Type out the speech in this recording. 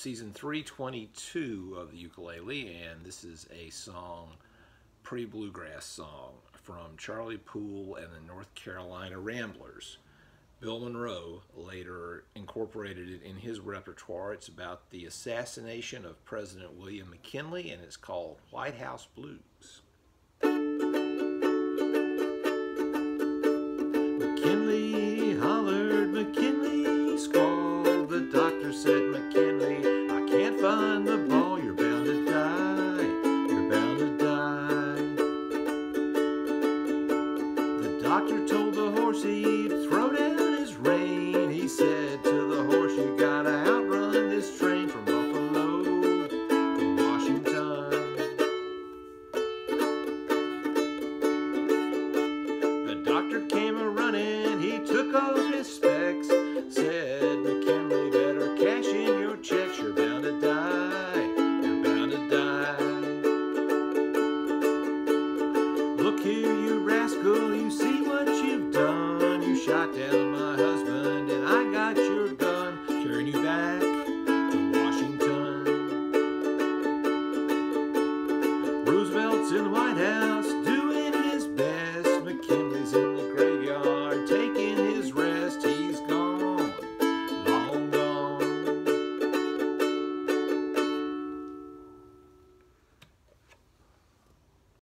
season 322 of the ukulele, and this is a song, pretty bluegrass song, from Charlie Poole and the North Carolina Ramblers. Bill Monroe later incorporated it in his repertoire. It's about the assassination of President William McKinley, and it's called White House Blues. Doctor told the horse he'd throw down his rein. He said to the horse, You gotta outrun this train from Buffalo to Washington. The doctor came a running, he took off his specs. Said, McKinley, better cash in your checks. You're bound to die. You're bound to die. Look here, you rascal, back to Washington. Roosevelt's in the White House.